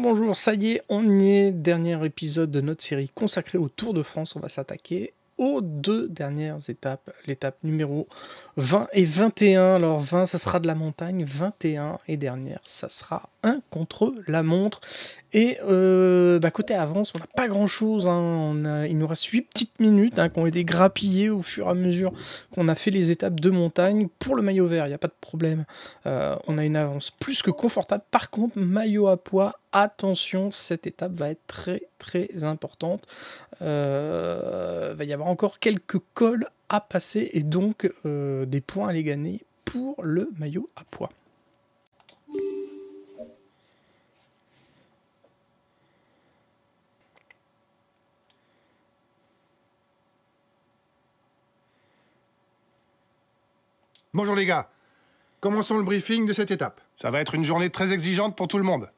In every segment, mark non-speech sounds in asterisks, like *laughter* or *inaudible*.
Bonjour, ça y est, on y est, dernier épisode de notre série consacrée au Tour de France. On va s'attaquer aux deux dernières étapes, l'étape numéro 20 et 21. Alors 20, ça sera de la montagne, 21 et dernière, ça sera un contre la montre. Et euh, bah, côté avance, on n'a pas grand-chose. Hein. il nous reste 8 petites minutes hein, qui ont été grappillées au fur et à mesure qu'on a fait les étapes de montagne. Pour le maillot vert, il n'y a pas de problème. Euh, on a une avance plus que confortable. Par contre, maillot à poids, attention, cette étape va être très très importante. Euh, va y avoir encore quelques cols à passer et donc des points à les gagner pour le maillot à poids. Bonjour les gars. Commençons le briefing de cette étape. Ça va être une journée très exigeante pour tout le monde.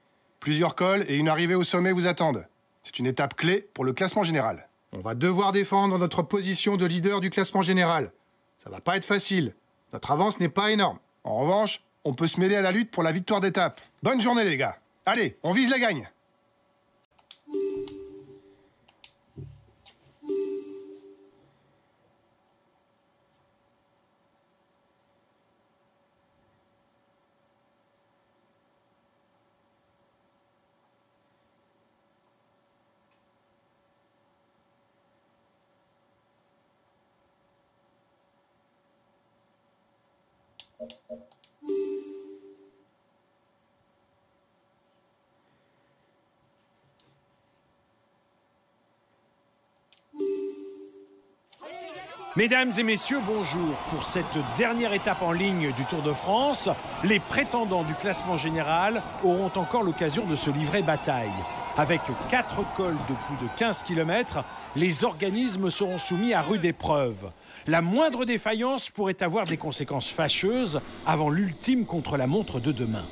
Plusieurs cols et une arrivée au sommet vous attendent. C'est une étape clé pour le classement général. On va devoir défendre notre position de leader du classement général. Ça va pas être facile. Notre avance n'est pas énorme. En revanche, on peut se mêler à la lutte pour la victoire d'étape. Bonne journée les gars. Allez, on vise la gagne. Mesdames et messieurs, bonjour. Pour cette dernière étape en ligne du Tour de France, les prétendants du classement général auront encore l'occasion de se livrer bataille. Avec quatre cols de plus de 15 km, les organismes seront soumis à rude épreuve. La moindre défaillance pourrait avoir des conséquences fâcheuses avant l'ultime contre-la-montre de demain.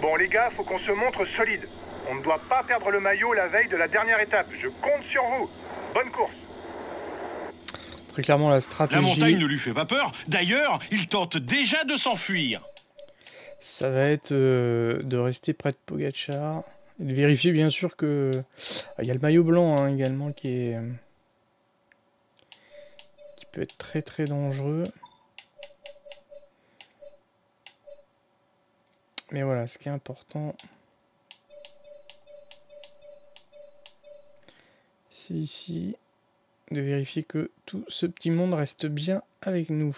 Bon les gars, faut qu'on se montre solide. On ne doit pas perdre le maillot la veille de la dernière étape. Je compte sur vous. Bonne course clairement la stratégie. La montagne ne lui fait pas peur. D'ailleurs, il tente déjà de s'enfuir. Ça va être euh, de rester près de Pogachar. Et de vérifier bien sûr que. Ah, il y a le maillot blanc hein, également qui est. Euh, qui peut être très très dangereux. Mais voilà, ce qui est important. C'est ici de vérifier que tout ce petit monde reste bien avec nous.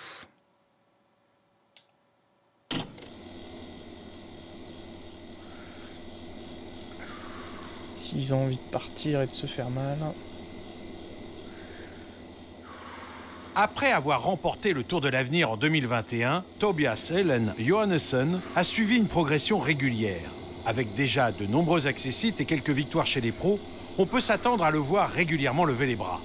S'ils ont envie de partir et de se faire mal. Après avoir remporté le Tour de l'Avenir en 2021, Tobias Ellen Johannessen a suivi une progression régulière. Avec déjà de nombreux accessites et quelques victoires chez les pros, on peut s'attendre à le voir régulièrement lever les bras.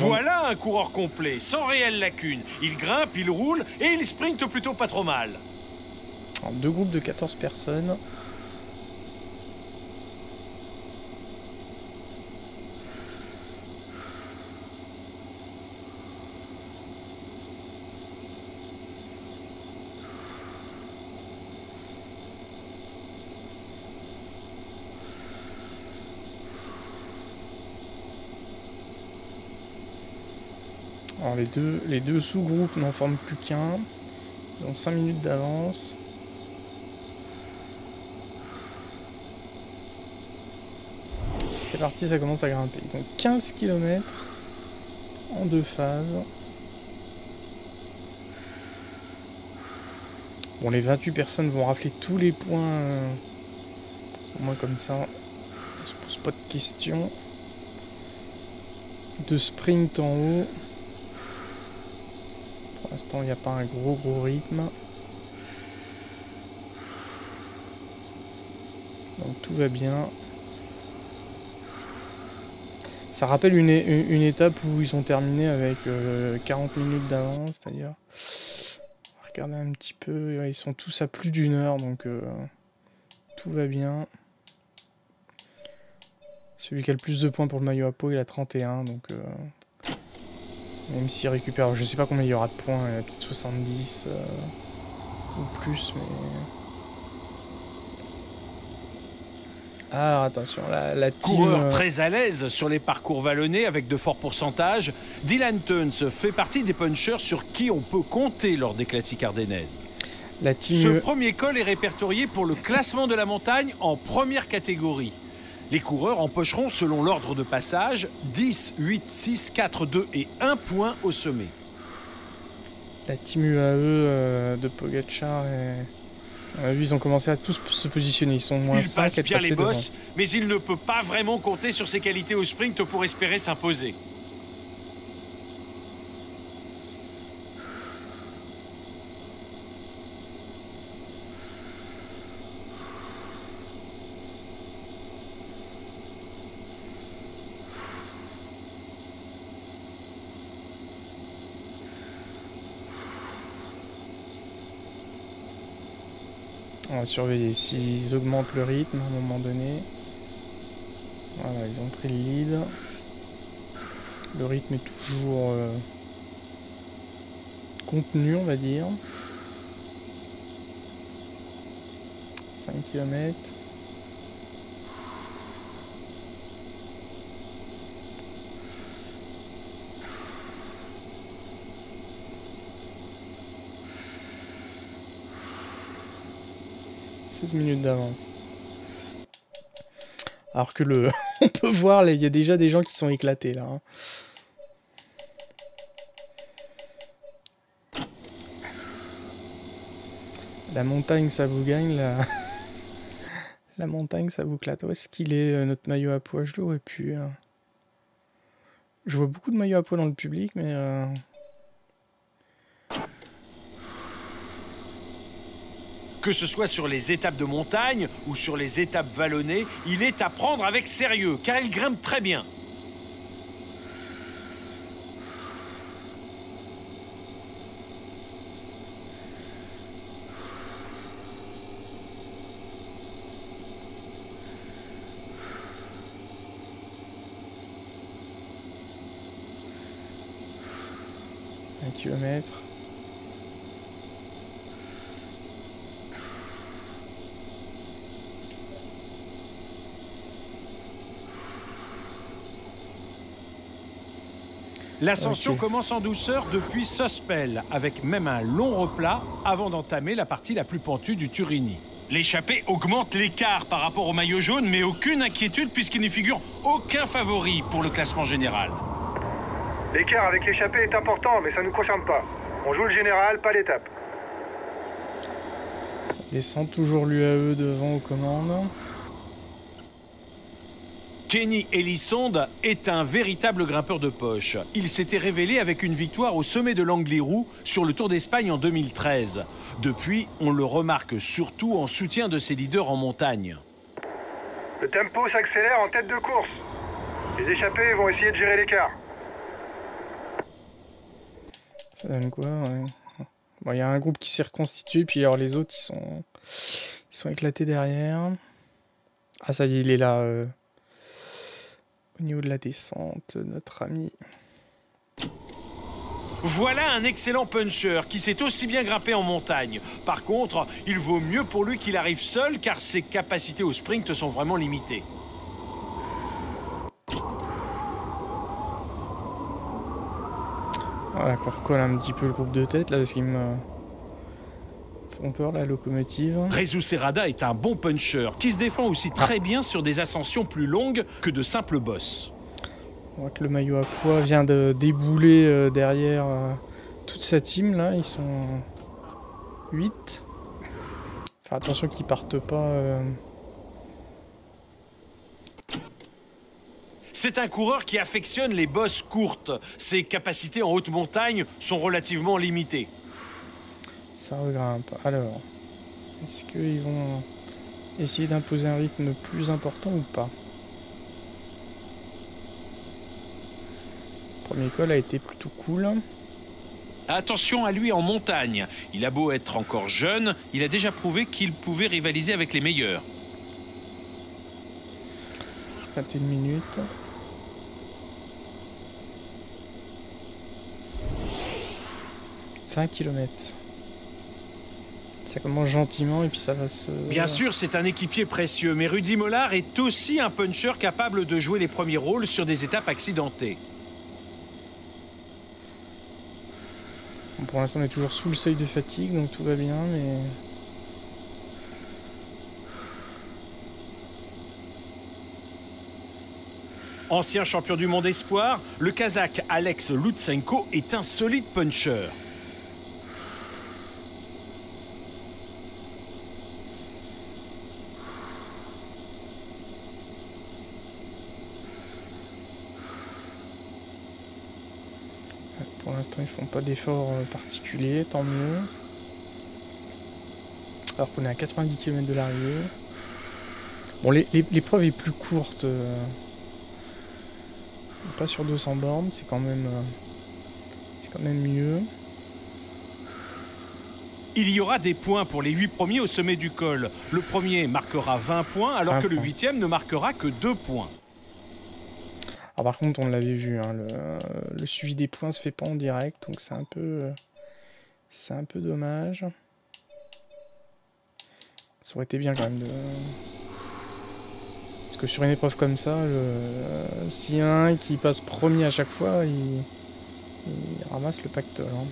Voilà un coureur complet, sans réelle lacune. Il grimpe, il roule et il sprinte plutôt pas trop mal. deux groupes de 14 personnes. Les deux, les deux sous-groupes n'en forment plus qu'un. Ils ont 5 minutes d'avance. C'est parti, ça commence à grimper. Donc 15 km en deux phases. Bon, les 28 personnes vont rafler tous les points. Euh, au moins comme ça, on se pose pas de questions. De sprint en haut. L'instant, il n'y a pas un gros gros rythme. Donc tout va bien. Ça rappelle une, étape où ils ont terminé avec 40 euh, minutes d'avance, c'est-à-dire. Regardez un petit peu, ils sont tous à plus d'une heure, donc euh, tout va bien. Celui qui a le plus de points pour le maillot à peau, il a 31, donc euh, Même s'il récupère, je sais pas combien il y aura de points, peut-être 70 euh, ou plus, mais. Ah, attention, la, la team... Coureur euh, très à l'aise sur les parcours vallonnés avec de forts pourcentages, Dylan Tuns fait partie des punchers sur qui on peut compter lors des classiques ardennaises. La team... Ce premier col est répertorié pour le classement de la montagne en première catégorie. Les coureurs empocheront, selon l'ordre de passage, 10, 8, 6, 4, 2 et 1 point au sommet. La team UAE euh, de Pogacar et... Ils ont commencé à tous se positionner. Ils sont moins il passe bien les bosses, mais il ne peut pas vraiment compter sur ses qualités au sprint pour espérer s'imposer. Surveiller s'ils augmentent le rythme à un moment donné. Voilà, ils ont pris le lead. Le rythme est toujours euh, contenu, on va dire. 5 km. 16 minutes d'avance. Alors que le... *laughs* On peut voir, il y a déjà des gens qui sont éclatés là. Hein. La montagne, ça vous gagne. La, *laughs* la montagne, ça vous clate. Où est-ce qu'il est, euh, notre maillot à poids? Je l'aurais pu. Je vois beaucoup de maillots à poids dans le public, mais... Euh, Que ce soit sur les étapes de montagne ou sur les étapes vallonnées, il est à prendre avec sérieux, car il grimpe très bien. Un kilomètre. L'ascension commence en douceur depuis Sospel, avec même un long replat avant d'entamer la partie la plus pentue du Turini. L'échappée augmente l'écart par rapport au maillot jaune, mais aucune inquiétude puisqu'il ne figure aucun favori pour le classement général. L'écart avec l'échappée est important, mais ça ne nous concerne pas. On joue le général, pas l'étape. Ça descend toujours l'UAE devant aux commandes. Kenny Elissonde est un véritable grimpeur de poche. Il s'était révélé avec une victoire au sommet de l'Angliru sur le Tour d'Espagne en 2013. Depuis, on le remarque surtout en soutien de ses leaders en montagne. Le tempo s'accélère en tête de course. Les échappés vont essayer de gérer l'écart. Ça donne quoi Il y a un groupe qui s'est reconstitué, puis alors les autres, ils sont, ils sont éclatés derrière. Ah ça y est, il est là. Euh au niveau de la descente, notre ami. Voilà un excellent puncher qui sait aussi bien grimper en montagne. Par contre, il vaut mieux pour lui qu'il arrive seul car ses capacités au sprint sont vraiment limitées. Voilà, qu'on recolle un petit peu le groupe de tête là parce qu'il me peur, la locomotive. Rezu Serrada est un bon puncher qui se défend aussi ah. très bien sur des ascensions plus longues que de simples bosses. On voit que le maillot à poids vient de débouler euh, derrière euh, toute sa team là. Ils sont 8. Faire attention qu'ils partent pas. Euh. C'est un coureur qui affectionne les bosses courtes. Ses capacités en haute montagne sont relativement limitées. Ça regrimpe. Alors, est-ce qu'ils vont essayer d'imposer un rythme plus important ou pas? Premier col a été plutôt cool. Attention à lui en montagne. Il a beau être encore jeune, il a déjà prouvé qu'il pouvait rivaliser avec les meilleurs. 21 minutes. 20 km. Ça commence gentiment et puis ça va se... Bien sûr, c'est un équipier précieux, mais Rudy Mollard est aussi un puncher capable de jouer les premiers rôles sur des étapes accidentées. pour l'instant, on est toujours sous le seuil de fatigue, donc tout va bien, mais... Ancien champion du monde espoir, le Kazakh Alex Lutsenko est un solide puncher. Pour l'instant, ils font pas d'efforts euh, particuliers, tant mieux. Alors qu'on est à 90 km de l'arrivée. Bon, l'épreuve est plus courte. Euh, pas sur 200 bornes, c'est quand même... Euh, c'est quand même mieux. Il y aura des points pour les 8 premiers au sommet du col. Le premier marquera 20 points, alors que le huitième ne marquera que 2 points. Alors par contre, on l'avait vu, hein, le, suivi des points se fait pas en direct, donc c'est un peu, c'est un peu dommage. Ça aurait été bien quand même de. Parce que sur une épreuve comme ça, s'il y a un qui passe premier à chaque fois, il, ramasse le pactole. Hein.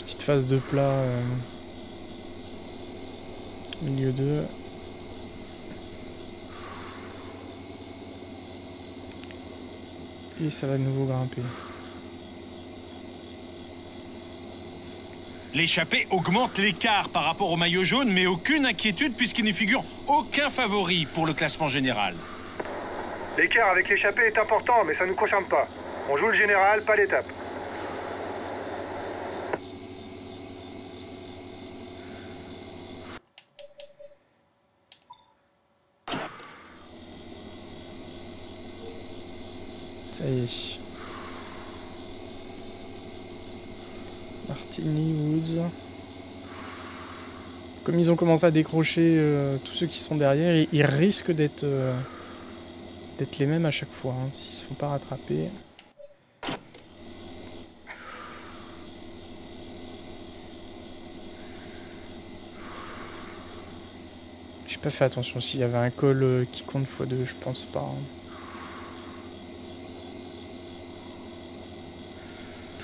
Petite phase de plat. Euh, milieu 2. Et ça va de nouveau grimper. L'échappée augmente l'écart par rapport au maillot jaune, mais aucune inquiétude puisqu'il ne figure aucun favori pour le classement général. L'écart avec l'échappée est important, mais ça ne nous concerne pas. On joue le général, pas l'étape. Ça y. Martini, Woods. Comme ils ont commencé à décrocher euh, tous ceux qui sont derrière, ils, risquent d'être euh, d'être les mêmes à chaque fois, hein, s'ils se font pas rattraper. J'ai pas fait attention s'il y avait un col euh, qui compte x2, je pense pas. Hein.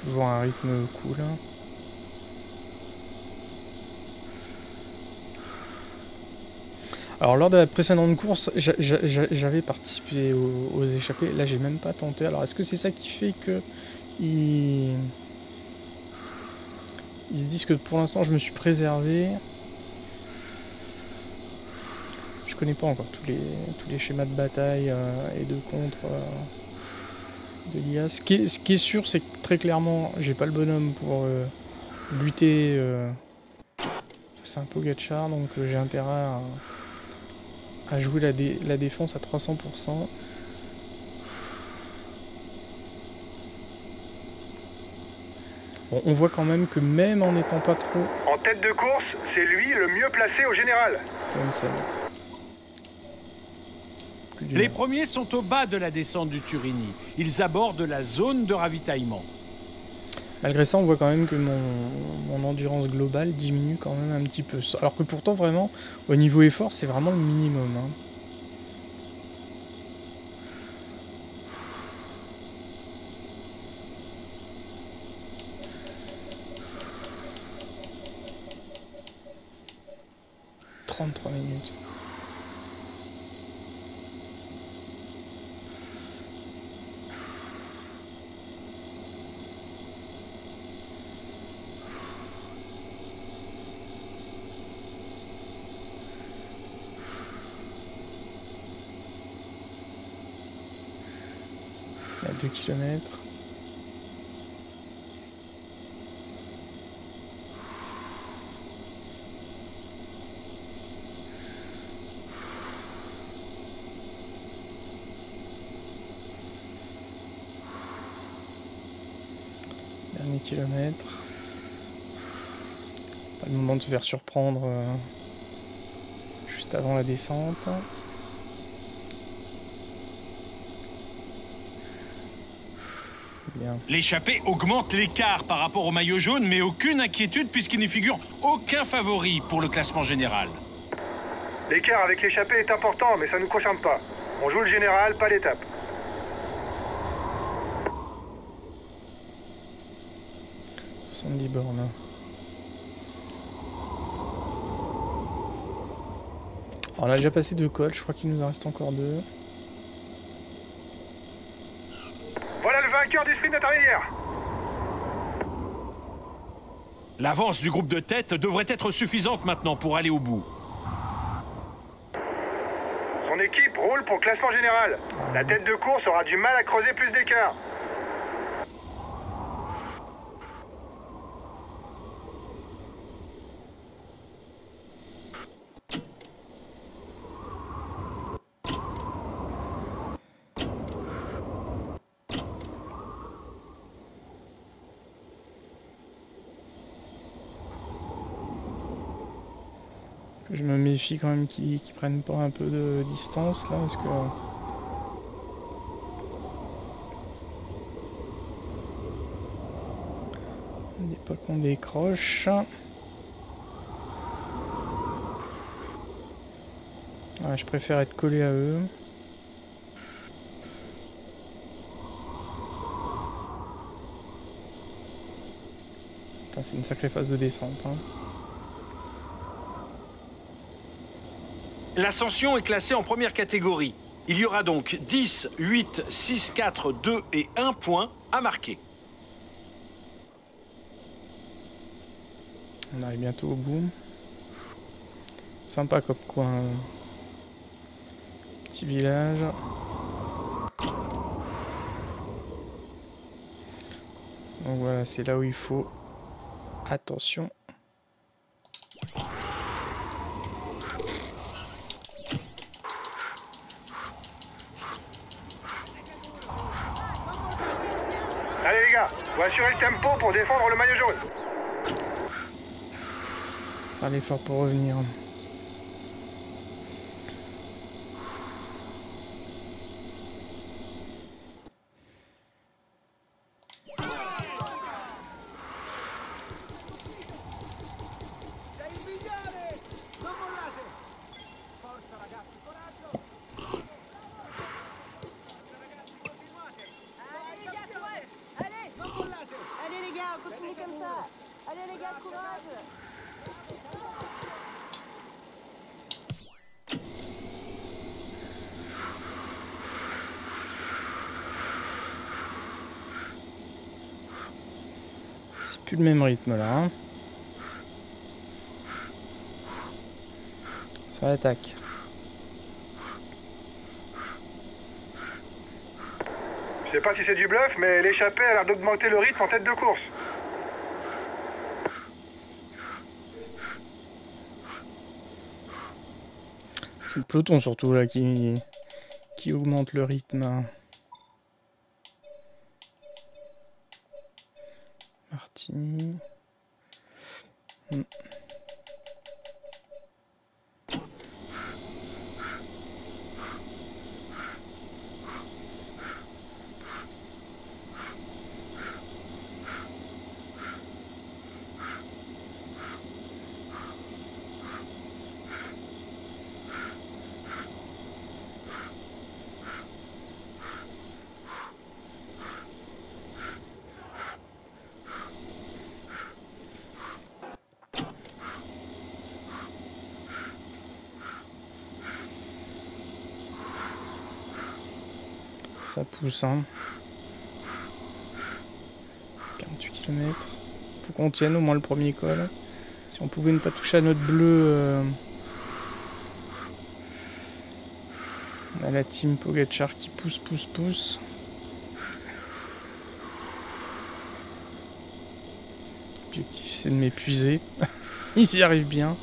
Toujours un rythme cool. Alors lors de la précédente course, j'avais participé aux, échappées. Là, j'ai même pas tenté. Alors est-ce que c'est ça qui fait que ils... se disent que pour l'instant, je me suis préservé? Je connais pas encore tous les tous les schémas de bataille euh, et de contre euh, de l'IA. Ce, qui est sûr, c'est que très clairement, j'ai pas le bonhomme pour euh, lutter. c'est un Pogachar, donc j'ai intérêt à à jouer la, la défense à 300%. Bon, on voit quand même que même en n'étant pas trop... En tête de course, c'est lui le mieux placé au général. Les premiers sont au bas de la descente du Turini. Ils abordent la zone de ravitaillement. Malgré ça, on voit quand même que mon, endurance globale diminue quand même un petit peu. Alors que pourtant, vraiment, au niveau effort, c'est vraiment le minimum. Hein. « 33 minutes. à 2 Dernier kilomètre. Pas le moment de se faire surprendre euh, juste avant la descente. L'échappée augmente l'écart par rapport au maillot jaune, mais aucune inquiétude puisqu'il ne figure aucun favori pour le classement général. L'écart avec l'échappée est important, mais ça ne nous concerne pas. On joue le général, pas l'étape. 70 bornes. Alors on a déjà passé deux cols, je crois qu'il nous en reste encore deux. Voilà intermédiaire L'avance du groupe de tête devrait être suffisante maintenant pour aller au bout. Son équipe roule pour classement général. La tête de course aura du mal à creuser plus d'écart. Méfie quand même qu'ils prennent pas un peu de distance là parce que. N'est pas qu'on décroche. Je préfère être collé à eux. C'est une sacrée phase de descente. Hein. L'ascension est classée en première catégorie. Il y aura donc 10, 8, 6, 4, 2 et 1 point à marquer. On arrive bientôt au bout. Sympa comme coin. Petit village. Donc voilà, c'est là où il faut. Attention. Allez les gars, faut assurer le tempo pour défendre le maillot jaune. Faire l'effort pour revenir. Plus le même rythme là. hein. Ça attaque. Je sais pas si c'est du bluff, mais l'échappée a l'air d'augmenter le rythme en tête de course. C'est le peloton surtout là qui, qui augmente le rythme. Hein. Martini. Hmm. Ça pousse, hein. 48 km. Faut qu'on tienne au moins le premier col. Si on pouvait ne pas toucher à notre bleu. euh, On a la team Pogachar qui pousse, pousse, pousse. L'objectif c'est de m'épuiser. *laughs* Ils y arrivent bien.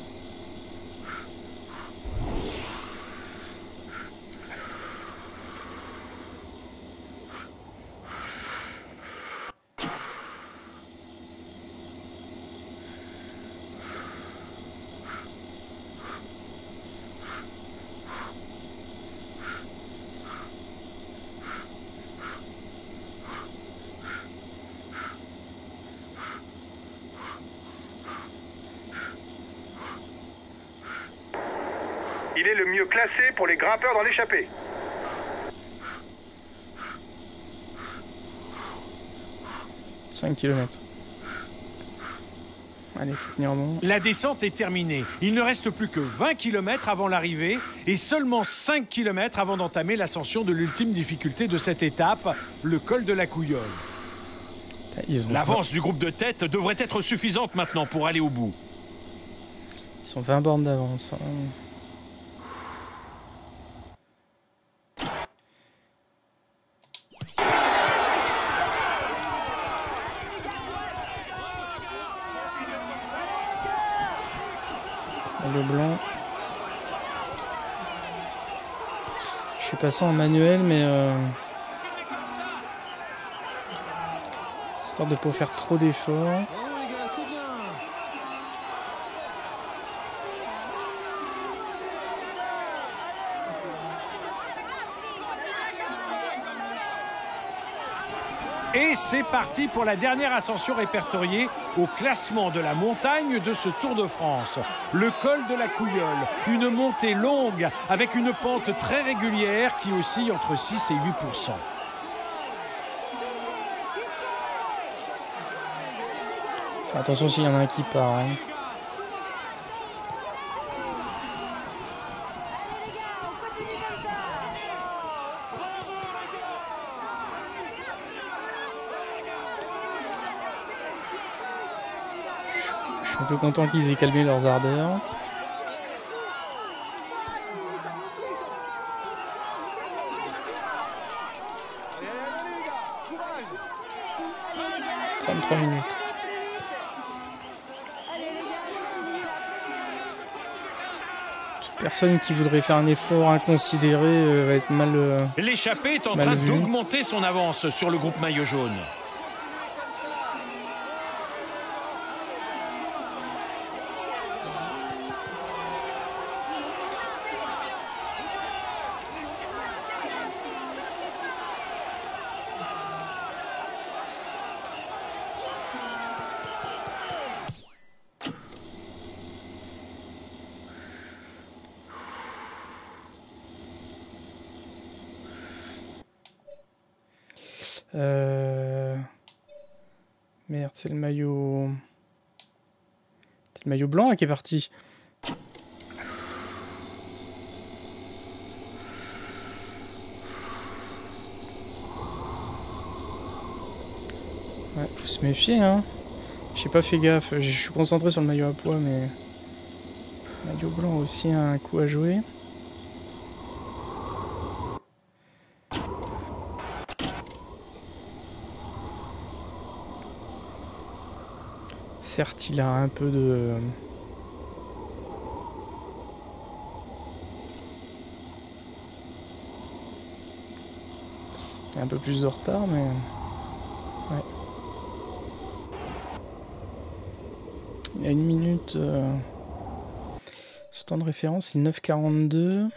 Grimpeurs dans l'échappée. « 5 km. Allez, faut tenir bon. La descente est terminée. Il ne reste plus que 20 km avant l'arrivée et seulement 5 km avant d'entamer l'ascension de l'ultime difficulté de cette étape, le col de la Couillole. L'avance du groupe de tête devrait être suffisante maintenant pour aller au bout. ils sont 20 bornes d'avance. hein. Le blanc. Je suis passé en manuel, mais euh, histoire de pas faire trop d'efforts. Bravo les gars, c'est bien. Et c'est parti pour la dernière ascension répertoriée au classement de la montagne de ce Tour de France. Le col de la Couillole, une montée longue avec une pente très régulière qui oscille entre 6 et 8% Attention s'il y en a un qui part. hein. Peu content qu'ils aient calmé leurs ardeurs. 33 minutes. Toute personne qui voudrait faire un effort inconsidéré euh, va être mal. euh, L'échappée est en train d'augmenter son avance sur le groupe maillot jaune. Euh... Merde, c'est le maillot. C'est le maillot blanc qui est parti. Ouais, faut se méfier, hein. J'ai pas fait gaffe, je suis concentré sur le maillot à poids, mais. Le maillot blanc a aussi un coup à jouer. Certes, il a un peu de. Un peu plus de retard, mais. Ouais. Il a une minute. euh, Ce temps de référence, il est 9,42.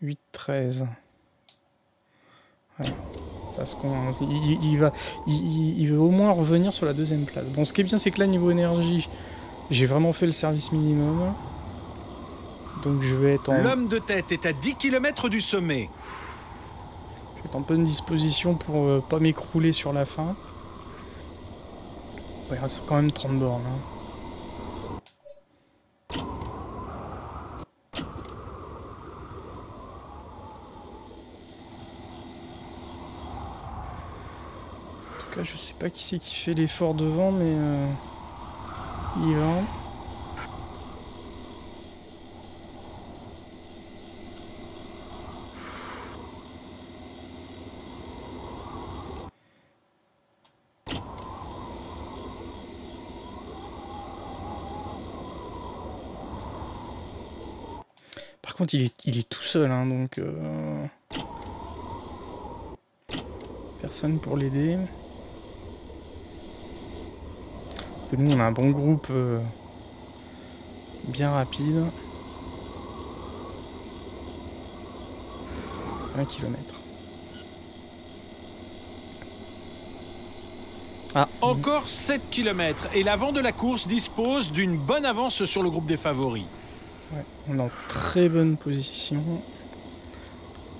8,13. Se con- il, va, il, il- il veut au moins revenir sur la deuxième place. Bon, ce qui est bien, c'est que là, niveau énergie, j'ai vraiment fait le service minimum. Donc je vais être en, L'homme de tête est à 10 km du sommet. je vais être en bonne disposition pour euh, pas m'écrouler sur la fin. Ouais, il reste quand même 30 bornes. hein. Je sais pas qui c'est qui fait l'effort devant, mais euh, il va. Par contre, il est, il est tout seul, hein, donc euh, personne pour l'aider. Que Nous, on a un bon groupe euh, bien rapide. 1 km. Ah, Encore 7 km et l'avant de la course dispose d'une bonne avance sur le groupe des favoris. ouais, on est en très bonne position.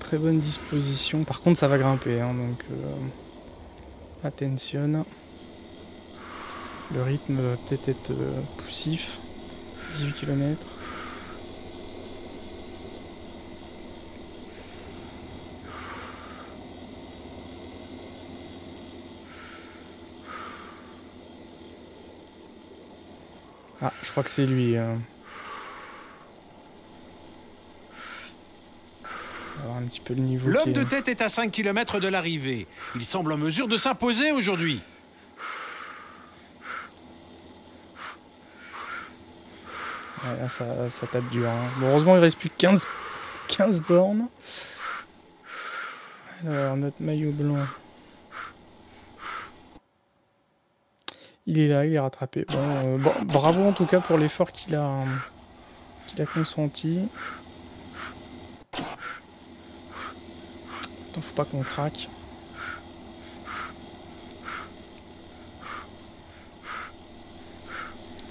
Très bonne disposition. Par contre, ça va grimper, hein, donc euh, attention. Le rythme va peut-être être euh, poussif. 18 km. Ah, je crois que c'est lui. hein. On va voir un petit peu le niveau. qui L'homme est- de tête est à 5 km de l'arrivée. Il semble en mesure de s'imposer aujourd'hui. Ouais, là, ça, tape dur. hein. Bon, heureusement, il reste plus que 15, 15 bornes. Alors, notre maillot blanc. Il est là, il est rattrapé. Bon, euh, bon, bravo en tout cas pour l'effort qu'il a, a consenti. Attends, faut pas qu'on craque.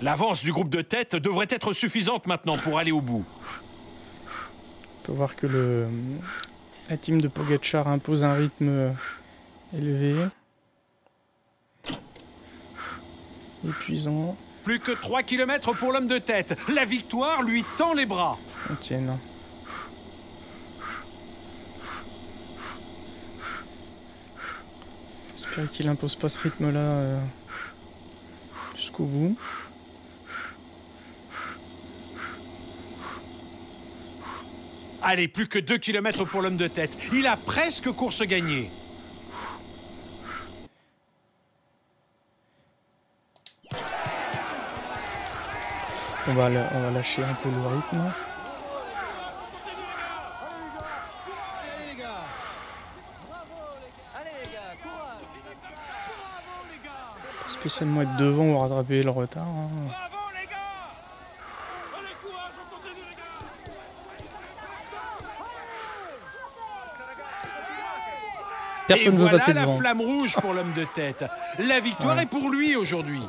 L'avance du groupe de tête devrait être suffisante maintenant pour aller au bout. On peut voir que le, la team de Pogacar impose un rythme euh, élevé. Épuisant. Plus que 3 km pour l'homme de tête. La victoire lui tend les bras. On tienne. J'espère qu'il impose pas ce rythme-là euh, jusqu'au bout. Allez, plus que 2 km pour l'homme de tête. Il a presque course gagnée. On va, on va lâcher un peu le rythme. Allez les gars Allez les gars, courage Bravo les gars Pas spécialement être devant ou rattraper le retard. hein. Bravo les gars Allez courage, on continue les gars Personne Et ne veut voilà passer la devant. flamme rouge pour l'homme de tête. La victoire Ouais. est pour lui aujourd'hui.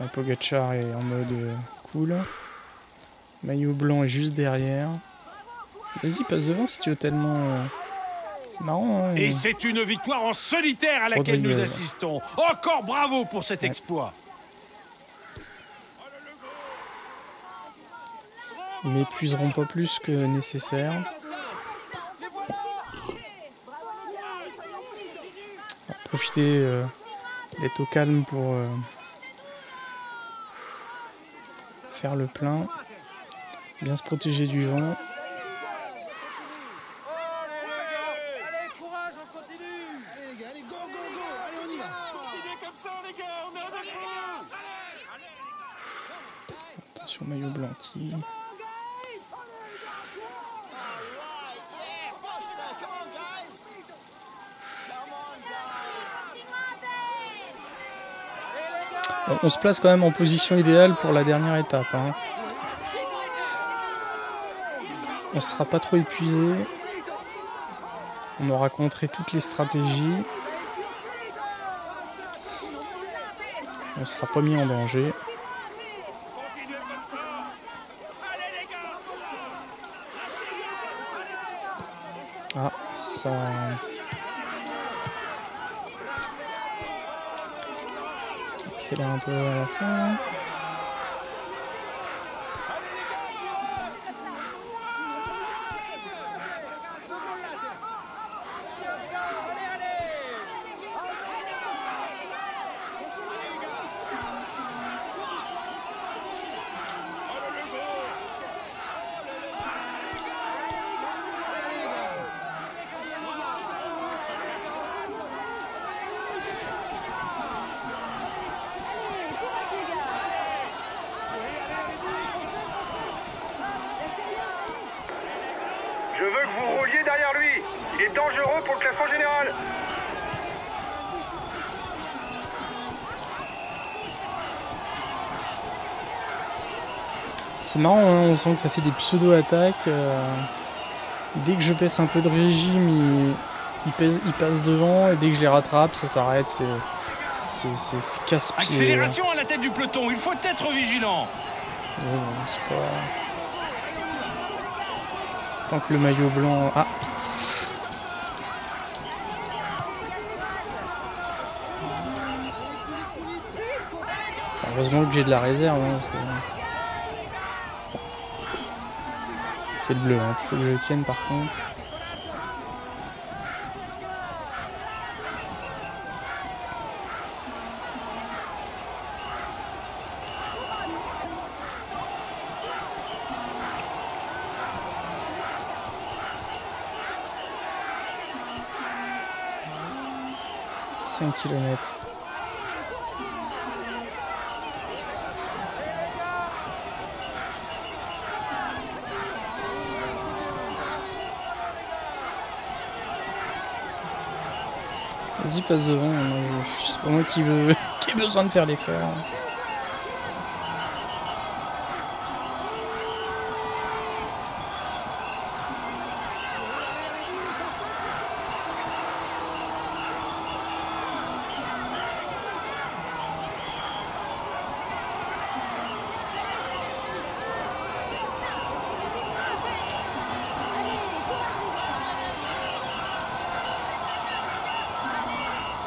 Ouais, Pogacar est en mode euh, cool. Maillot blanc est juste derrière. Vas-y, passe devant si tu veux tellement. euh, C'est marrant. Hein, Et euh. c'est une victoire en solitaire à laquelle nous assistons. Encore bravo pour cet Ouais. exploit. M'épuiseront pas plus que nécessaire. On va profiter euh, d'être au calme pour euh, faire le plein. Bien se protéger du vent. Allez courage, on continue Allez les gars, allez go go go Allez on y va Continuez comme ça les gars, on est avec vous Attention, maillot blanc qui. On, se place quand même en position idéale pour la dernière étape. hein. On ne sera pas trop épuisé. On aura contré toutes les stratégies. On ne sera pas mis en danger. Je veux que vous rouliez derrière lui. Il est dangereux pour le classement général. C'est marrant, hein, on sent que ça fait des pseudo-attaques. euh, dès que je baisse un peu de régime, il, il, pèse- il passe devant, et dès que je les rattrape, ça s'arrête. C'est, c'est, c'est, c'est casse-pied. Accélération à la tête du peloton, il faut être vigilant. Ouais, bon. Tant que le maillot blanc... Ah Heureusement que j'ai de la réserve. hein, C'est le bleu, hein. faut que je le tienne par contre. Cinq kilomètres. Vas-y, passe devant. moi, je- C'est pas moi qui veux qui ai besoin de faire l'effort.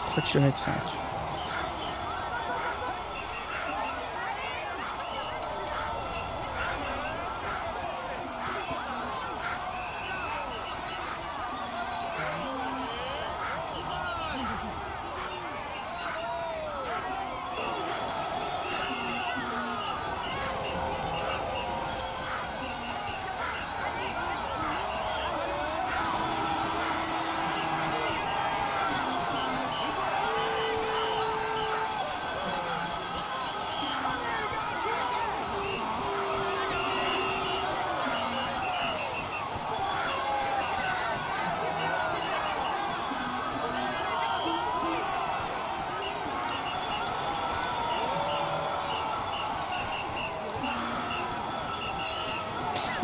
Trois kilomètres cinq.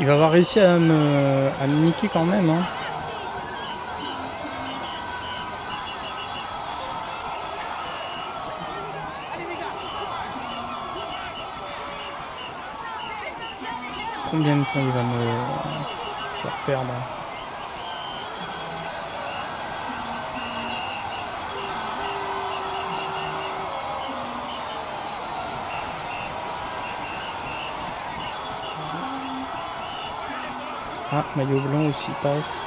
Il va avoir réussi à me, niquer quand même. Hein. Combien de temps il va me faire perdre Ah, maillot blanc aussi passe.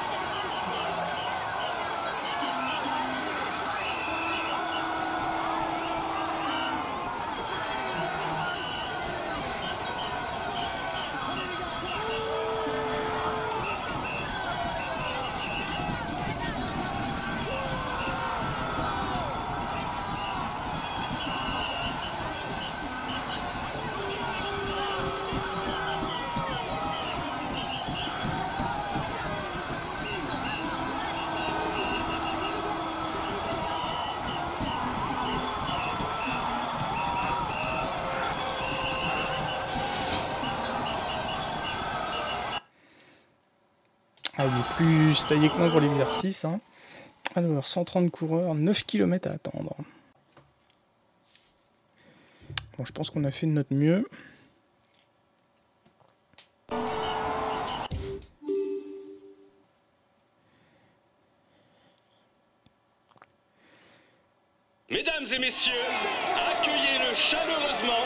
Il est plus taillé que moi pour l'exercice. Hein. Alors, 130 coureurs, 9 km à attendre. Bon, je pense qu'on a fait de notre mieux. Mesdames et messieurs, accueillez-le chaleureusement.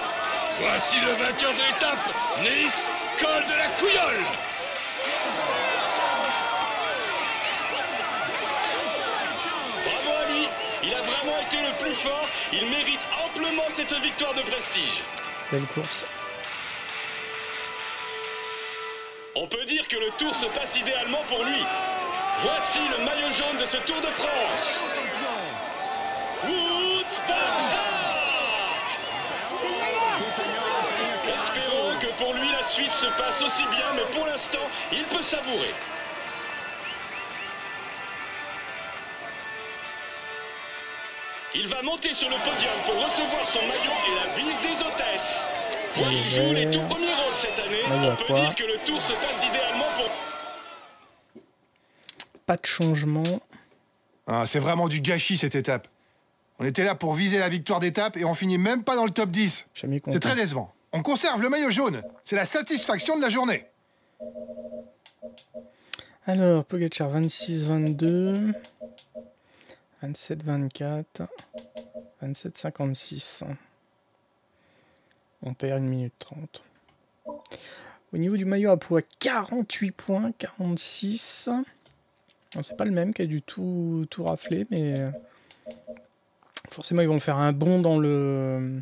Voici le vainqueur de l'étape, Nice, col de la Couillole. Bravo à lui, il a vraiment été le plus fort, il mérite amplement cette victoire de prestige. Belle course. On peut dire que le tour se passe idéalement pour lui. Voici le maillot jaune de ce Tour de France. Wout Espérons que pour lui la suite se passe aussi bien, mais pour l'instant, il peut savourer. Il va monter sur le podium pour recevoir son maillot et la bise des hôtesses. Il joue les tout premiers rôles cette année. On peut dire que le tour se passe idéalement pour... Pas de changement. Ah, c'est vraiment du gâchis cette étape. On était là pour viser la victoire d'étape et on finit même pas dans le top 10. Jamais content. C'est très décevant. On conserve le maillot jaune. C'est la satisfaction de la journée. Alors, Pogacar 26-22, 27-24, 27-56. On perd 1 minute 30. Au niveau du maillot à poids, 48 points, 46. Non, c'est pas le même qui a du tout, tout raflé, mais euh, forcément ils vont faire un bond dans le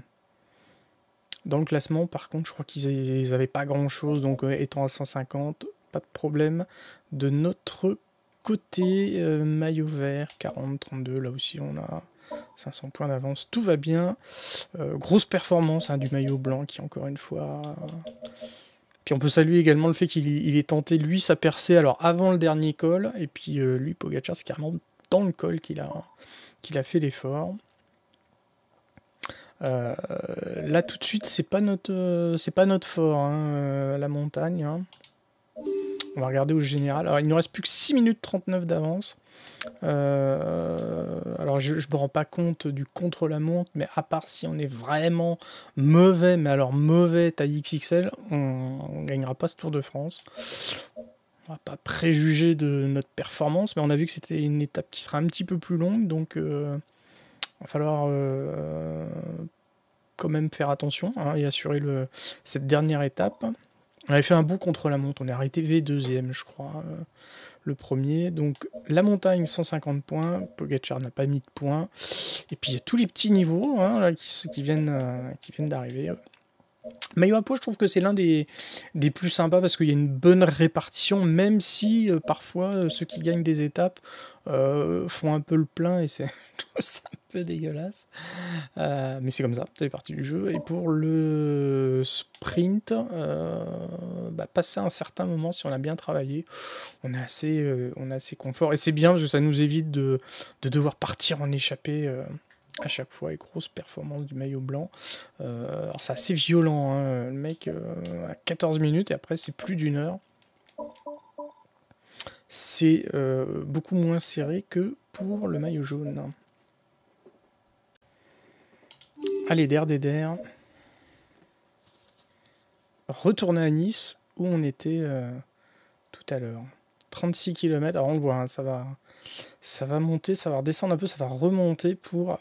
dans le classement. Par contre, je crois qu'ils n'avaient pas grand chose, donc euh, étant à 150, pas de problème. De notre côté, euh, maillot vert, 40-32, là aussi on a 500 points d'avance, tout va bien. Euh, grosse performance hein, du maillot blanc qui, encore une fois. Puis on peut saluer également le fait qu'il il ait tenté, lui, sa percée alors avant le dernier col, et puis euh, lui, Pogacar, c'est carrément dans le col qu'il a, qu'il a fait l'effort. Là tout de suite c'est pas notre c'est pas notre fort hein, la montagne hein. On va regarder au général. Alors il nous reste plus que 6 minutes 39 d'avance. Euh, alors je, je me rends pas compte du contre la montre mais à part si on est vraiment mauvais mais alors mauvais taille XXL on, on gagnera pas ce Tour de France. On va pas préjuger de notre performance mais on a vu que c'était une étape qui sera un petit peu plus longue donc euh, va falloir euh, quand même faire attention hein, et assurer cette dernière étape. On avait fait un beau contre-la-montre, on est arrêté V2ème, je crois, euh, le premier. Donc la montagne, 150 points, Pogacar n'a pas mis de points. Et puis il y a tous les petits niveaux hein, là, qui viennent, euh, qui viennent d'arriver. Maillot à peau, je trouve que c'est l'un des, des plus sympas parce qu'il y a une bonne répartition, même si euh, parfois euh, ceux qui gagnent des étapes euh, font un peu le plein et c'est *laughs* un peu dégueulasse. Mais c'est comme ça, ça fait partie du jeu. Et pour le sprint, bah, passer un certain moment, si on a bien travaillé, on est assez, on est assez confort. Et c'est bien parce que ça nous évite de, de devoir partir en échappée. À chaque fois, et grosse performance du maillot blanc. Euh, alors c'est assez violent, hein, le mec euh, à 14 minutes et après c'est plus d'une heure. C'est euh, beaucoup moins serré que pour le maillot jaune. Allez, der, der, der. Retourner à Nice où on était euh, tout à l'heure. 36 km, alors on le voit, hein, ça, va, ça va monter, ça va redescendre un peu, ça va remonter pour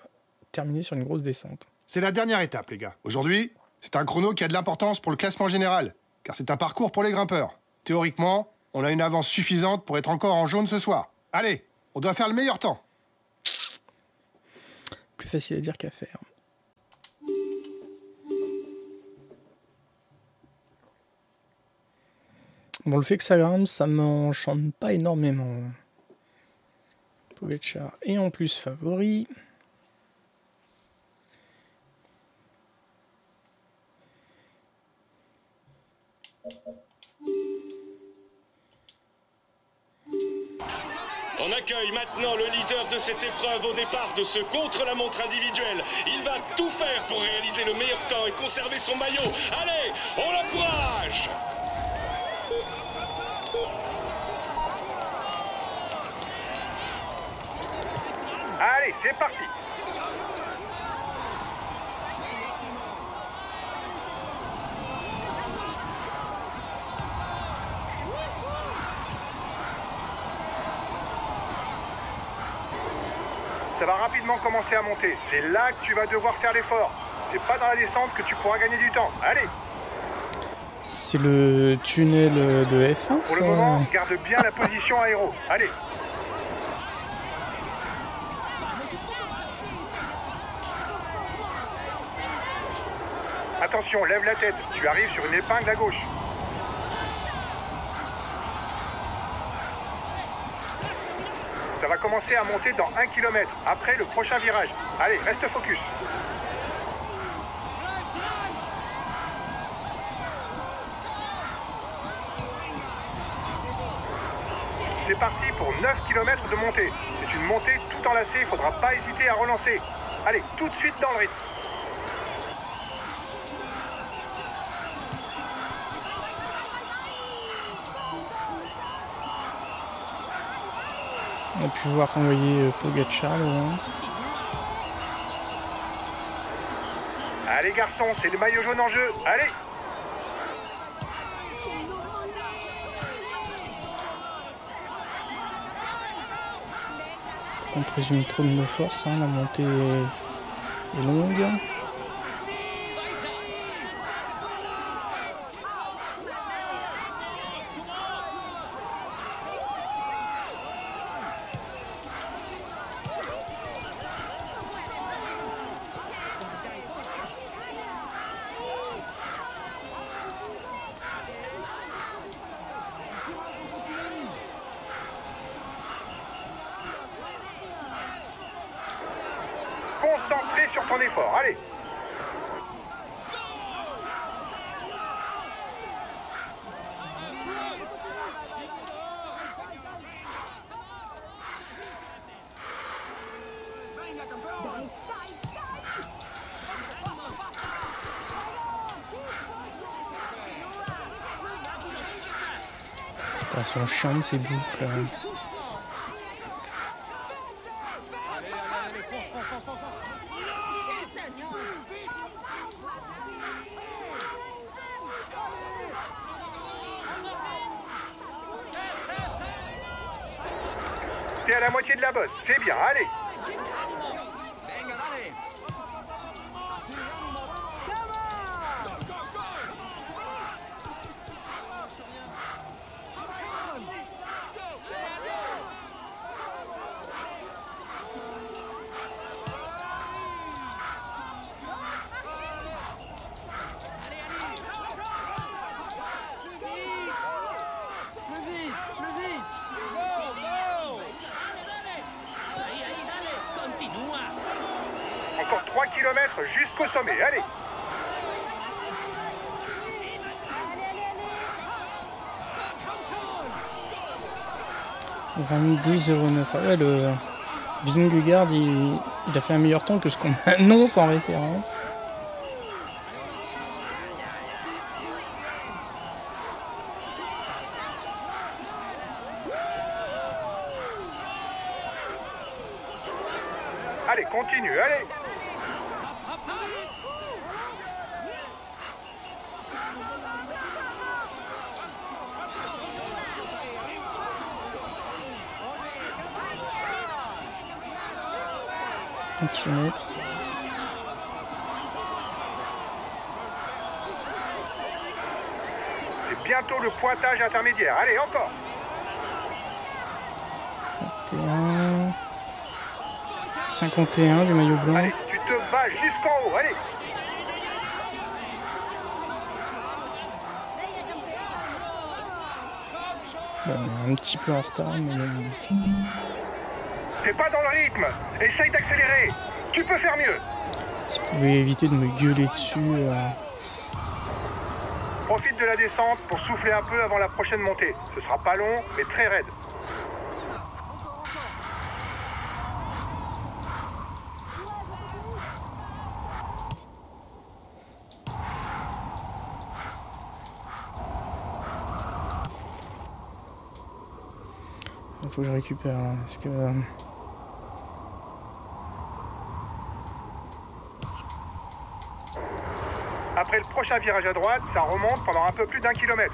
terminer sur une grosse descente. C'est la dernière étape, les gars. Aujourd'hui, c'est un chrono qui a de l'importance pour le classement général, car c'est un parcours pour les grimpeurs. Théoriquement, on a une avance suffisante pour être encore en jaune ce soir. Allez, on doit faire le meilleur temps. Plus facile à dire qu'à faire. Bon, le fait que ça grimpe, ça m'enchante pas énormément. Est en plus favori. On accueille maintenant le leader de cette épreuve au départ de ce contre-la-montre individuel. Il va tout faire pour réaliser le meilleur temps et conserver son maillot. Allez, on l'encourage Allez, c'est parti Ça va rapidement commencer à monter. C'est là que tu vas devoir faire l'effort. C'est pas dans la descente que tu pourras gagner du temps. Allez, C'est le tunnel de F1, pour ça le moment, garde bien la position aéro. Allez. Attention, lève la tête. Tu arrives sur une épingle à gauche. À monter dans un kilomètre. Après le prochain virage. Allez, reste focus. C'est parti pour 9 km de montée. C'est une montée tout enlacée, il faudra pas hésiter à relancer. Allez, tout de suite dans le rythme. On a pu voir envoyer euh, Pogacar loin. Allez garçons, c'est le maillot jaune en jeu. Allez On présume trop de nos forces, hein, la montée est longue. Concentré sur ton effort, allez Elles sont chiantes ces boucles. hein. T'es à la moitié de la bosse, c'est bien, allez Plus vite, plus vite Go, go Encore 3 km jusqu'au sommet, allez 22,09. Ah ouais, le Vingegaard, il, il a fait un meilleur temps que ce qu'on *laughs* annonce en référence. Allez, continue, allez Un kilomètre. C'est bientôt le pointage intermédiaire, allez, encore 51. 51 du maillot blanc. Allez, tu te bats jusqu'en haut, allez Bon, un petit peu en retard, mais. C'est pas dans le rythme Essaye d'accélérer Tu peux faire mieux si vous pouvez éviter de me gueuler dessus. euh, Profite de la descente pour souffler un peu avant la prochaine montée. Ce sera pas long, mais très raide. Il faut que je récupère. là, Parce que. euh, Après le prochain virage à droite, ça remonte pendant un peu plus d'un kilomètre.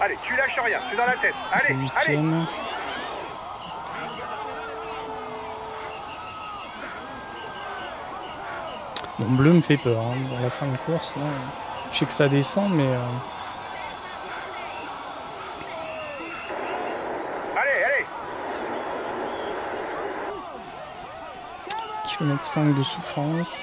Allez, tu lâches rien, c'est dans la tête. Allez, allez Huitième. Bon, bleu me fait peur hein, dans la fin de course. Là. Je sais que ça descend, mais euh, Allez, allez kilomètre 5 de souffrance.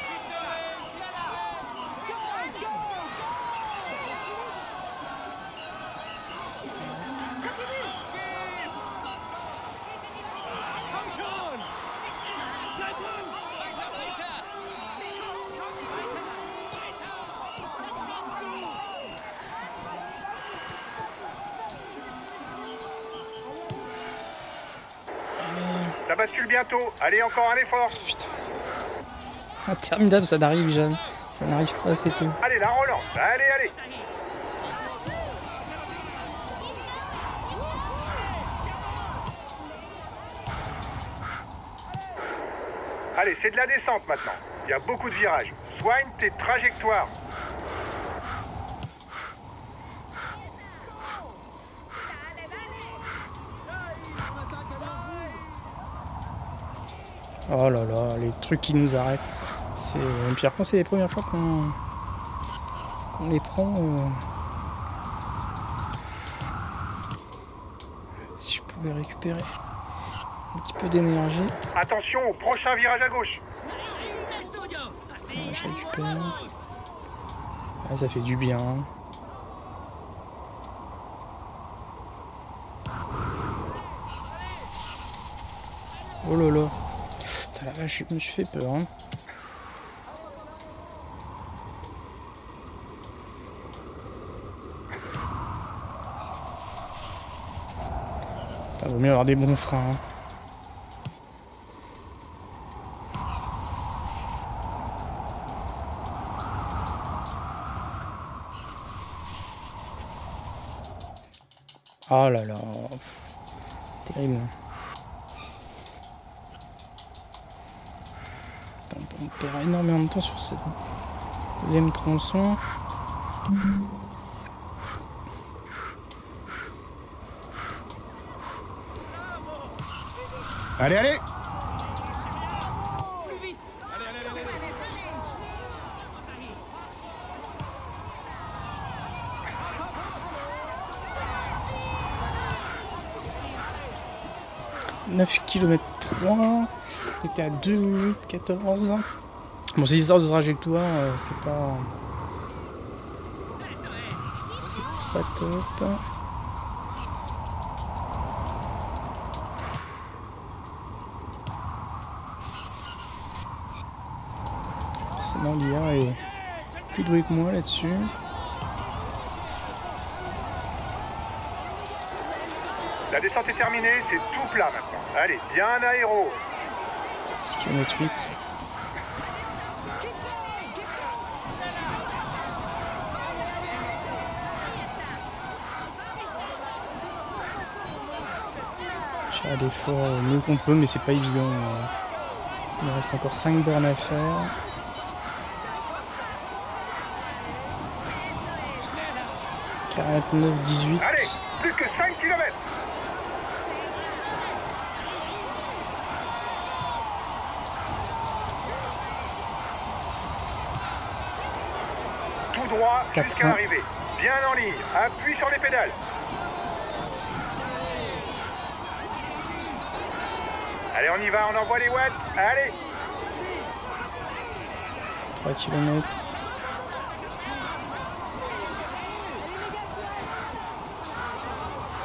Bascule bientôt. Allez, encore un effort. Putain. Interminable, ça n'arrive jamais. Ça n'arrive pas, c'est tout. Allez, la relance. Allez, allez. Allez, c'est de la descente maintenant. Il y a beaucoup de virages. Soigne tes trajectoires. Oh là là, les trucs qui nous arrêtent. C'est. Puis après, c'est les premières fois qu'on. les prend. euh. Si je pouvais récupérer un petit peu d'énergie. Attention au prochain virage à gauche. Ouais, je récupère. Ah, ça fait du bien. Oh là là. Putain la vache, je me suis fait peur. Hein. Vaut mieux avoir des bons freins. hein. Oh là là. Terrible. Putain, On perd énormément de temps sur cette deuxième tronçon. Allez, allez « 9 km 3, on était à 2 minutes 14. Bon, ces histoires de trajectoire, euh, c'est pas. c'est pas top. Forcément, l'IA est plus doué que moi là-dessus. La descente est terminée, c'est tout plat maintenant. Allez, bien aéro. 6 km 8. Je vais aller fort au mieux qu'on peut, mais c'est pas évident. Il me reste encore 5 bornes à faire. « 49, 18. Allez, plus que 5 km. Tout droit jusqu'à l'arrivée. Bien en ligne. Appuie sur les pédales. Allez, on y va, on envoie les watts. Allez, 3 km.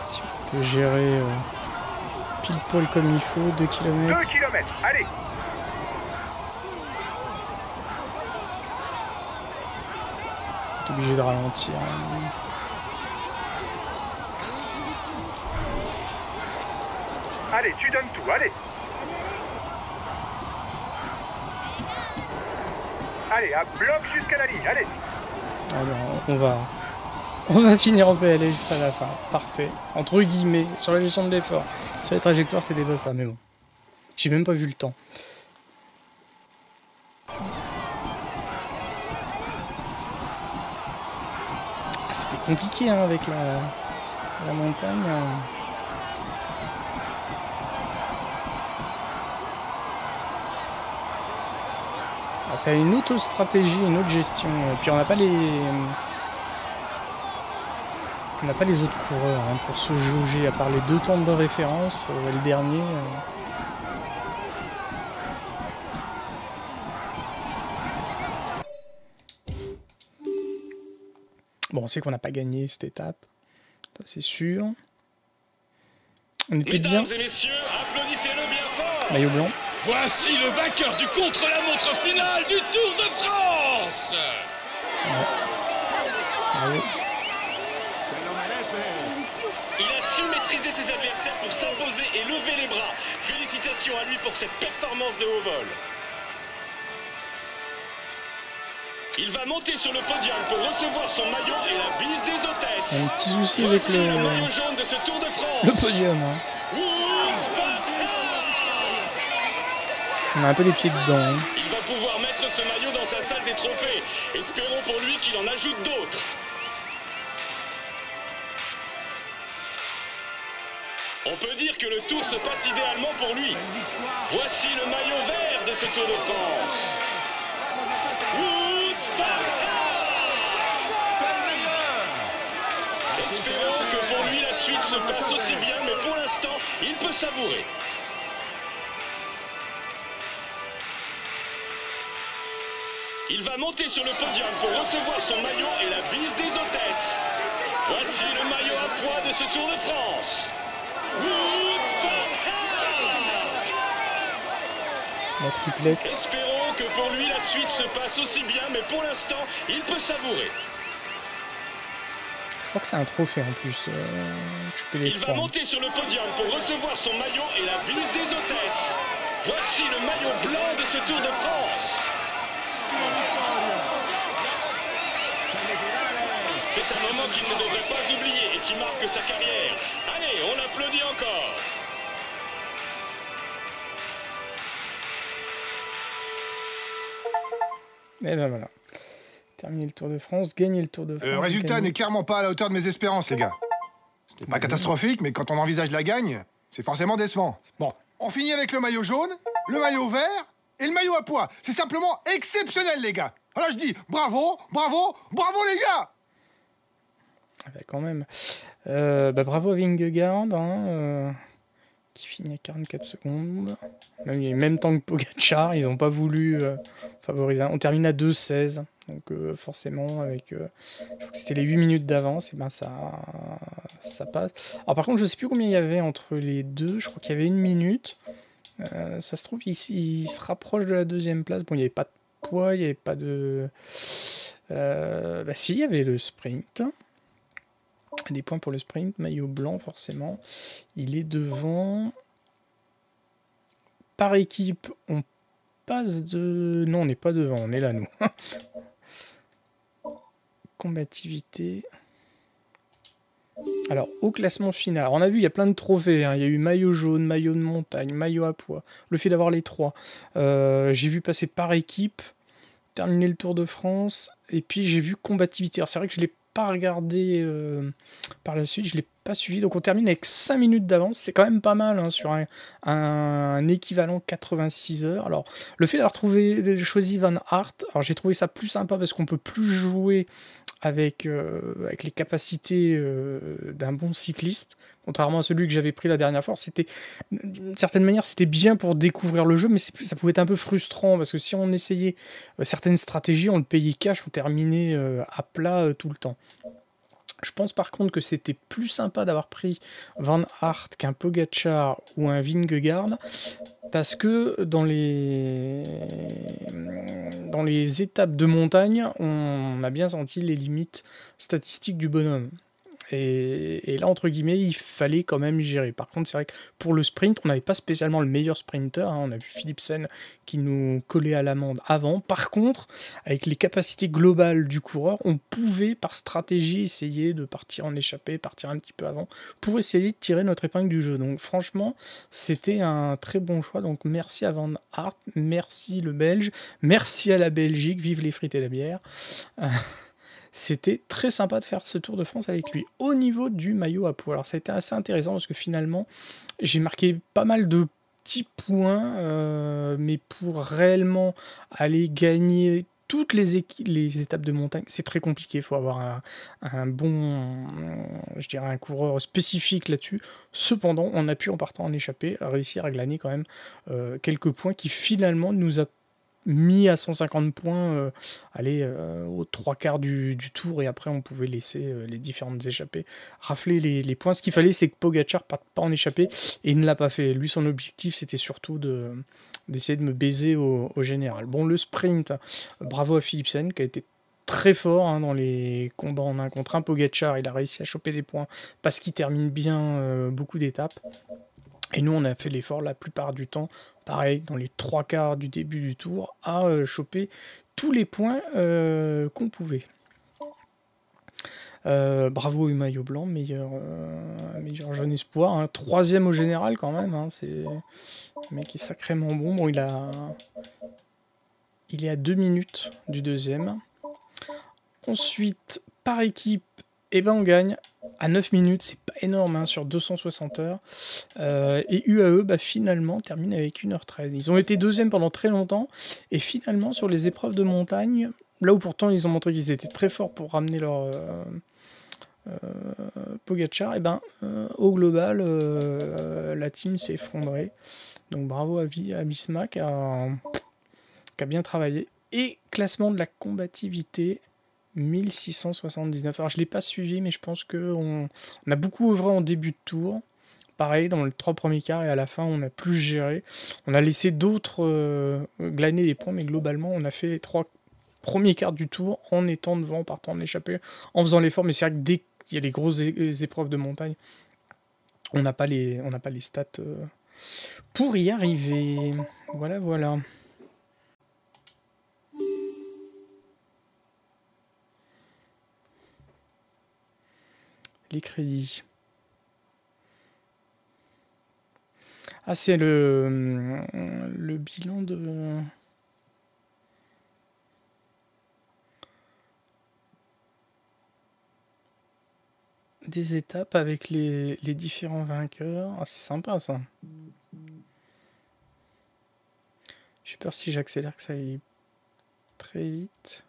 Si on peut gérer euh, pile poil comme il faut, 2 km. 2 km. Allez, obligé de ralentir. hein. allez, tu donnes tout. Allez. Allez, à bloc jusqu'à la ligne. Allez. Alors, on va, on va finir en PLA jusqu'à la fin. Parfait. Entre guillemets, sur la gestion de l'effort. Sur les trajectoires, c'était pas ça, mais bon. J'ai même pas vu le temps. Ah, C'était compliqué hein, avec la, la montagne. hein. A une autre stratégie, une autre gestion. Et puis on n'a pas les. On n'a pas les autres coureurs hein, pour se jauger, à part les deux temps de référence, euh, le dernier. euh. Bon, on sait qu'on n'a pas gagné cette étape, ça c'est sûr. On était bien, Mesdames et messieurs, applaudissez-le bien fort maillot blanc. Voici le vainqueur du contre-la-montre finale du Tour de France. Il a su maîtriser ses adversaires pour s'imposer et lever les bras. Félicitations à lui pour cette performance de haut vol. Il va monter sur le podium pour recevoir son maillot et la bise des hôtesses. Un petit souci avec le maillot jaune de ce Tour de France. le podium. hein. Woods Van On a un peu les pieds dedans. hein. Il va pouvoir mettre ce maillot dans sa salle des trophées. Espérons pour lui qu'il en ajoute d'autres. On peut dire que le tour se passe idéalement pour lui. Voici le maillot vert de ce Tour de France. Aert. Espérons que pour lui la suite se passe aussi bien, mais pour l'instant, il peut savourer. Il va monter sur le podium pour recevoir son maillot et la bise des hôtesses. Voici le maillot à poids de ce Tour de France. La triplette. Espérons que pour lui la suite se passe aussi bien, mais pour l'instant, il peut savourer. Je crois que c'est un trophée en plus. euh, tu peux les Il va monter sur le podium pour recevoir son maillot et la bise des hôtesses. Voici le maillot blanc de ce Tour de France. C'est un moment qu'il ne devrait pas oublier et qui marque sa carrière. Allez, on l'applaudit encore. Et ben voilà. Terminer le Tour de France, gagner le Tour de France. Le résultat n'est clairement pas à la hauteur de mes espérances, les gars. C'était pas catastrophique, mais quand on envisage la gagne, c'est forcément décevant. Bon, on finit avec le maillot jaune, le maillot vert et le maillot à poids. C'est simplement exceptionnel, les gars. Alors je dis bravo, bravo, bravo, les gars Ah bah, quand même. Euh, bah, bravo à Vingegaard, hein, euh, qui finit à 44 secondes. Même, temps que Pogacar, ils n'ont pas voulu euh, favoriser. On termine à 2-16, donc forcément, avec, je crois que c'était les 8 minutes d'avance, et ben ça, ça passe. Alors par contre, je sais plus combien il y avait entre les deux, je crois qu'il y avait une minute. Ça se trouve, il, il se rapproche de la deuxième place. Bon, il n'y avait pas de poids, il n'y avait pas de... Bah si, il y avait le sprint. Des points pour le sprint, maillot blanc forcément. Il est devant. Par équipe, on passe de... Non, on n'est pas devant, on est là nous. *laughs* Combativité. Alors, au classement final, alors, on a vu, il y a plein de trophées. hein. Il y a eu maillot jaune, maillot de montagne, maillot à poids. Le fait d'avoir les trois. Euh, j'ai vu passer par équipe, terminer le Tour de France. Et puis, j'ai vu combativité. Alors, c'est vrai que je l'ai pas regardé euh, par la suite, je l'ai pas suivi. Donc, on termine avec 5 minutes d'avance. C'est quand même pas mal hein, sur un, un équivalent 86 heures. Alors, le fait d'avoir trouvé, choisi Van Hart, alors j'ai trouvé ça plus sympa parce qu'on peut plus jouer avec, euh, avec les capacités euh, d'un bon cycliste, contrairement à celui que j'avais pris la dernière fois. C'était d'une certaine manière, c'était bien pour découvrir le jeu, mais ça pouvait être un peu frustrant parce que si on essayait euh, certaines stratégies, on le payait cash, on terminait à plat tout le temps. Je pense par contre que c'était plus sympa d'avoir pris Van Aert qu'un Pogacar ou un Vingegaard parce que dans les, dans les étapes de montagne, on a bien senti les limites statistiques du bonhomme. Et, là, entre guillemets, il fallait quand même gérer. Par contre, c'est vrai que pour le sprint, on n'avait pas spécialement le meilleur sprinter. hein. On a vu Philipsen qui nous collait à l'amende avant. Par contre, avec les capacités globales du coureur, on pouvait par stratégie essayer de partir en échappée, partir un petit peu avant, pour essayer de tirer notre épingle du jeu. Donc franchement, c'était un très bon choix. Donc merci à Van Aert, merci le Belge, merci à la Belgique, vive les frites et la bière. *laughs* C'était très sympa de faire ce Tour de France avec lui. Au niveau du maillot à poids, alors ça a été assez intéressant parce que finalement, j'ai marqué pas mal de petits points, euh, mais pour réellement aller gagner toutes les, étapes de montagne, c'est très compliqué. Il faut avoir un, bon, je dirais, un coureur spécifique là-dessus. Trois on a pu, en partant en échappée, réussir à glaner quand même euh, quelques points qui finalement nous a mis à 150 points, euh, aller euh, aux trois quarts du, tour, et après on pouvait laisser euh, les différentes échappées rafler les, points. Ce qu'il fallait, c'est que Pogachar parte pas en échappée, et il ne l'a pas fait. Lui, son objectif, c'était surtout de d'essayer de me baiser au, général. Bon, le sprint, bravo à Philipsen, qui a été très fort hein, dans les combats en un contre un. Pogacar, il a réussi à choper des points parce qu'il termine bien beaucoup d'étapes. Et nous, on a fait l'effort la plupart du temps, pareil, dans les trois quarts du début du tour, à euh, choper tous les points euh, qu'on pouvait. bravo au maillot blanc, meilleur, meilleur jeune espoir. Hein. Troisième au général quand même. Hein, c'est le mec est sacrément bon. Bon, il a, il est à deux minutes du deuxième. Ensuite, par équipe, eh ben on gagne à 9 minutes, c'est pas énorme hein, sur 260 heures. Euh, et UAE, bah, finalement, termine avec 1h13. Ils ont été deuxième pendant très longtemps. Et finalement, sur les épreuves de montagne, là où pourtant ils ont montré qu'ils étaient très forts pour ramener leur euh, euh Pogachar, et eh ben, euh, au global, la team s'est effondrée. Donc bravo à, à qui a bien travaillé. Et classement de la combativité, 1679. Alors je ne l'ai pas suivi, mais je pense qu'on on a beaucoup œuvré en début de tour. Pareil, dans les trois premiers quarts et à la fin, on a plus géré. On a laissé d'autres euh, glaner des points, mais globalement, on a fait les trois premiers quarts du tour en étant devant, en partant en échappée, en faisant l'effort. Mais c'est vrai que dès qu'il y a les grosses épreuves de montagne, on n'a pas, les, pas les stats euh, pour y arriver. Voilà, voilà. Les crédits. Ah, c'est le, le bilan de... Des étapes avec les, les différents vainqueurs. Ah, c'est sympa ça. J'ai peur si j'accélère que ça aille très vite.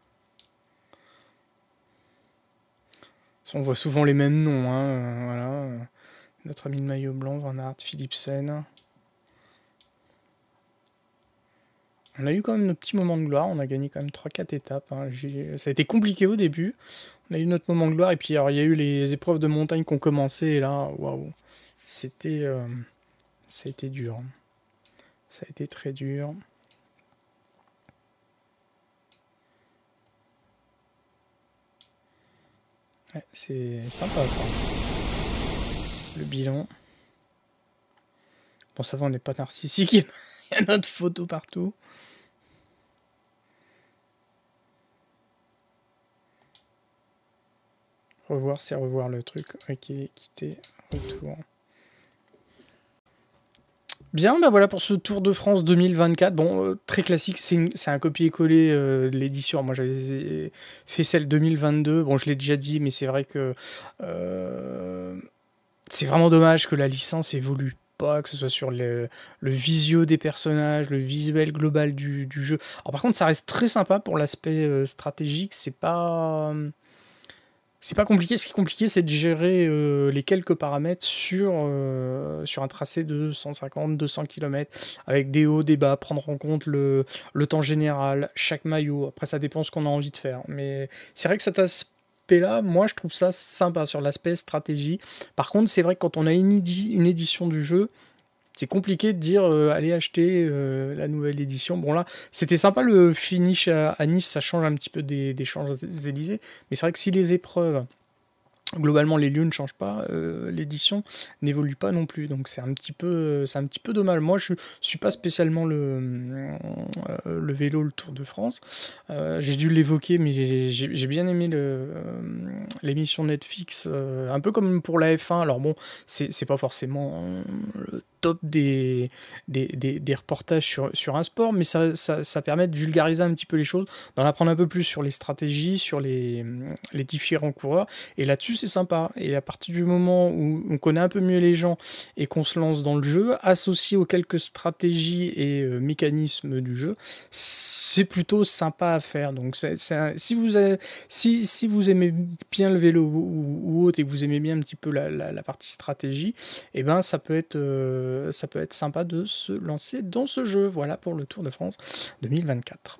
On voit souvent les mêmes noms. Hein, euh, voilà. Notre ami de maillot blanc, Van Aert, Philipsen. On a eu quand même nos petits moments de gloire. On a gagné quand même 3-4 étapes. Hein. Ça a été compliqué au début. On a eu notre moment de gloire. Et puis, il y a eu les épreuves de montagne qui ont commencé. Et là, waouh. C'était. Euh, ça a été dur. Ça a été très dur. C'est sympa ça. Le bilan. Bon, ça va, on n'est pas narcissique. *laughs* Il y a notre photo partout. Revoir, c'est revoir le truc. Ok, quitter, retour. Bien, bah voilà pour ce Tour de France 2024. Bon, euh, très classique, c'est un copier-coller euh, de l'édition. Moi, j'avais fait celle 2022. Bon, je l'ai déjà dit, mais c'est vrai que euh, c'est vraiment dommage que la licence évolue pas, que ce soit sur le, visio des personnages, le visuel global du, du, jeu. Alors, par contre, ça reste très sympa pour l'aspect stratégique. C'est pas c'est pas compliqué. Ce qui est compliqué, c'est de gérer euh, les quelques paramètres sur, euh, sur un tracé de 150-200 km avec des hauts, des bas, prendre en compte le, le temps général, chaque maillot. Après, ça dépend ce qu'on a envie de faire. Mais c'est vrai que cet aspect-là, moi, je trouve ça sympa sur l'aspect stratégie. Par contre, c'est vrai que quand on a une édition du jeu, c'est compliqué de dire euh, allez acheter euh, la nouvelle édition. Bon là, c'était sympa le finish à, Nice, ça change un petit peu des, des Champs-Élysées, mais c'est vrai que si les épreuves globalement les lieux ne changent pas, euh, l'édition n'évolue pas non plus, donc c'est un petit peu, c'est un petit peu dommage. Moi, je suis pas spécialement le, le vélo, le Tour de France. j'ai dû l'évoquer, mais j'ai bien aimé l'émission Netflix, un peu comme pour la F1. Alors bon, c'est pas forcément le top des, reportages sur, un sport, mais ça, permet de vulgariser un petit peu les choses, d'en apprendre un peu plus sur les stratégies, sur les, les différents coureurs. Et là-dessus, sympa. Et à partir du moment où on connaît un peu mieux les gens et qu'on se lance dans le jeu, associé aux quelques stratégies et euh, mécanismes du jeu, c'est plutôt sympa à faire. Donc, si, vous si, vous aimez bien le vélo ou, autre et que vous aimez bien un petit peu la, partie stratégie, et eh ben ça peut être euh, ça peut être sympa de se lancer dans ce jeu. Voilà pour le Tour de France 2024.